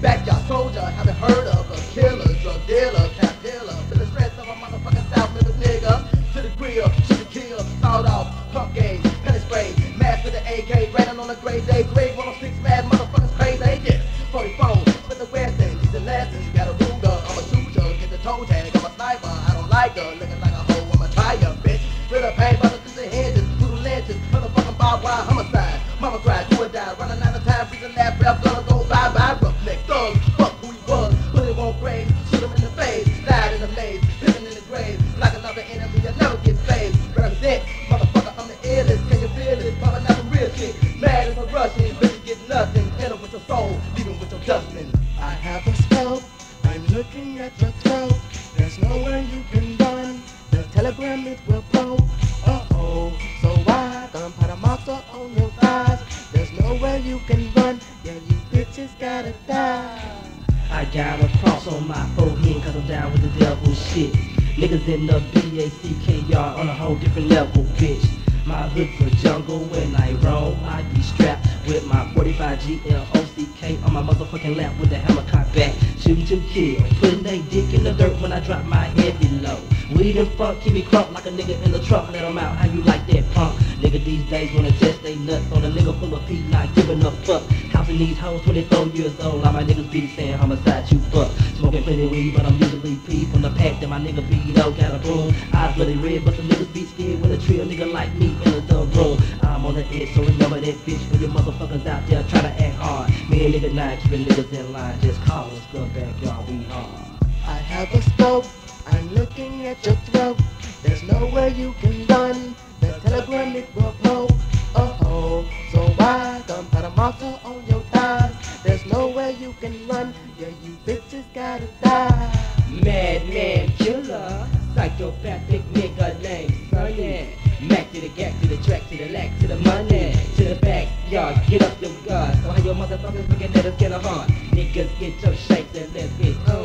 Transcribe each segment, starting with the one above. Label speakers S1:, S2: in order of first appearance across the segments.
S1: backyard soldier, haven't heard of a killer, drug dealer, cap dealer, to the stress of a motherfucking South Memphis nigga, to the grill, shoot the kill, sawed off, pump game, penny spray, mask with the AK, raining on a great day, grade 106, mad motherfuckers crazy, yeah, 44, with the west end, these the lessons, got a Ruger, I'm a shooter, get the toe tag, I'm a sniper, I don't like her, looking like a hoe, I'm a tire, bitch, rid of pain, but through the hinges, through the lenses, motherfucking barbed wire homicide, mama cried, do or die, running out of time, freezing that breath, gonna go bye bye in the maze, living in the grave, like another enemy, you'll never get saved, represent, motherfucker, I'm the illest, can you feel it, popping out the real shit, mad as a Russian, bitch, get nothing, enter with your soul, leaving with your dustbin.
S2: I have a scope. I'm looking at your throat. There's nowhere you can run. The telegram it will blow. Uh oh. So why a marker on your thighs? There's nowhere you can run. Yeah, you bitches gotta die.
S3: I got a cross on my forehead cause I'm down with the devil shit. Niggas in the B-A-C-K yard on a whole different level, bitch. My hood's for jungle when I roam. I be strapped with my 45 G-L-O-C-K on my motherfucking lap with the hammer back. Shooting to kill. Putting they dick in the dirt when I drop my head below. Weed and fuck keep me crunk like a nigga in the truck. Let 'em out. How you like that punk? Nigga these days wanna test they nuts on a nigga full of feet not giving a fuck. Housing these hoes 24 years old. All my niggas be saying homicide you fuck. Smoking plenty weed but I'm usually pee from the pack that my nigga beat out. Got a boom. Eyes really red but some niggas be scared when a trio nigga like me in the room. I'm on the edge so remember that bitch for your motherfuckers out there try to act hard. Me and nigga nine keeping niggas in line. Just call us the backyard we hard.
S2: I have a scope. I'm looking at your throat. There's nowhere you can run. Telegram it will blow. Oh ho. So why don't put a marker on your thighs? There's nowhere you can run. Yeah, you bitches gotta die.
S3: Madman killer, psychopathic nigga named Sonny. Mac to the gap, to the track, to the lack, to the money, to the backyard. Get up your guard. So how your motherfuckers looking at us get a heart? Niggas get your shapes and let's get on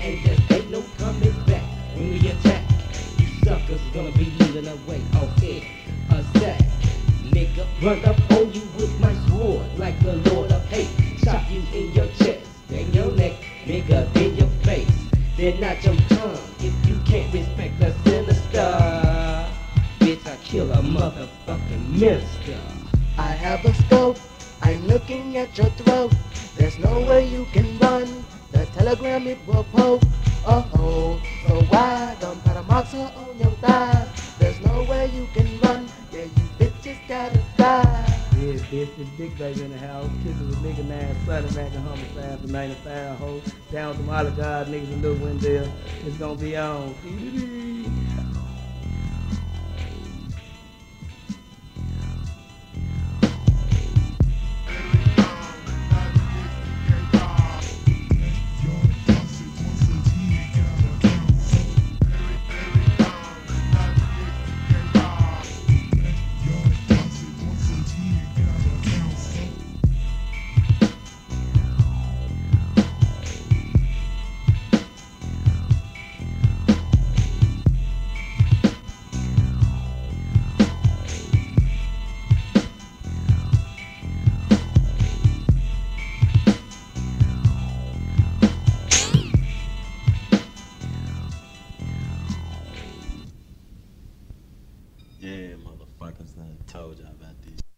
S3: Ain't just ain't no coming back when we attack. You suckers gonna be leading away off it. A sack. Nigga, run up on you with my sword like the Lord of Hate. Chop you in your chest, and your neck, nigga, in your face. Then not your tongue if you can't respect the sinister. Bitch, I kill a motherfucking minister.
S2: I have a scope. I'm looking at your throat. There's no way you can run. The telegram it will poke. Oh ho. So why don't put a marker on your thighs? There's no way you can run. Yeah, you bitches gotta die.
S4: Yeah, bitch, this big baby in the house, kicking with nigga nine, Sunny Mac and homicide for 95 hoes, down with them Olive God niggas in Little Wendell. It's gonna be on.
S5: Yeah, motherfuckers done told y'all about this.